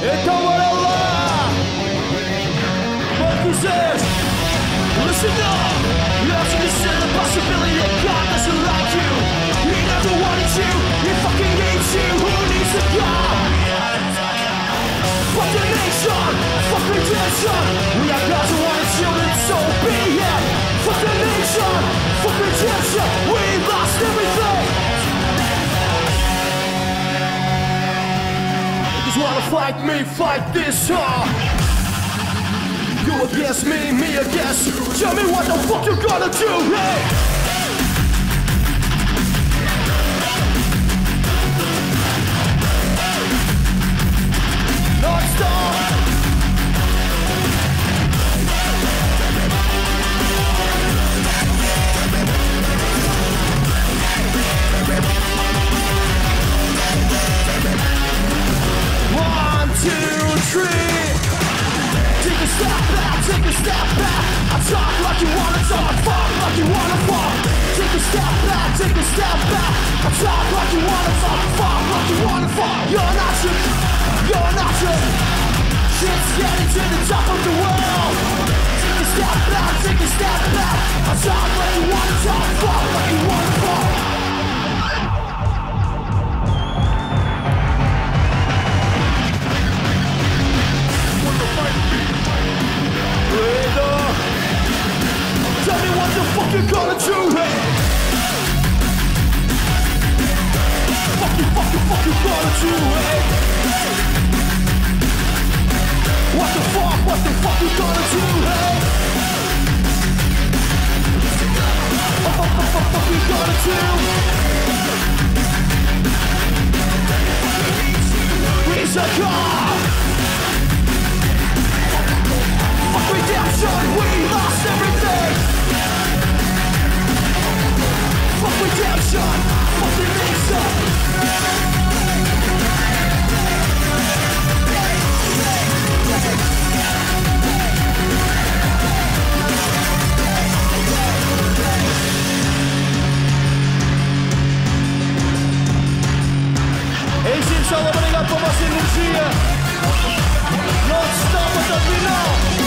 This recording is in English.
Et quand voilà là, What this? Listen wanna fight me, fight this hard. You against me, me against you. Tell me what the fuck you gonna do, hey? Step back. I talk like you wanna talk, fuck like you wanna fuck. Take a step back, take a step back. I talk like you wanna talk, fuck like you wanna fuck. You're an option, you're an option. Shit's getting to the top of the world. Take a step back, take a step back. I talk like you wanna talk, you hey? What the fuck, what the fuck you gonna do, hey? What the fuck, fuck, fuck you gonna do? He's a god! Fuck redemption, we Marcelo, obrigado pela vossa energia. Não se está para terminar.